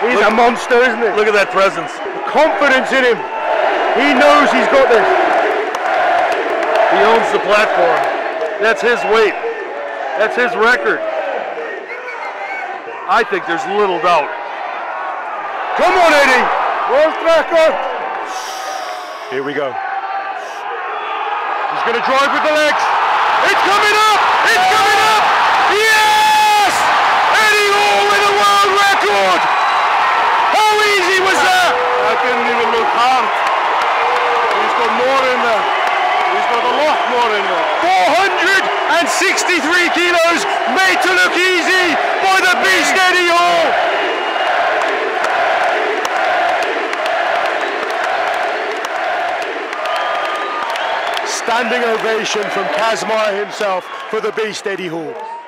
He's Look- a monster, isn't he? Look at that presence. Confidence in him. He knows he's got this. He owns the platform. That's his weight. That's his record. I think there's little doubt. Come on, Eddie. World record. Here we go. He's going to drive with the legs. It's coming up. It's coming up. Yes! Eddie Hall with a world record. How easy was that? I couldn't even look hard. He's got more in there. He's got a lot more in there. 463 kilos made to look easy by the beast Eddie Hall. Standing ovation from Kazmaier himself for the beast Eddie Hall.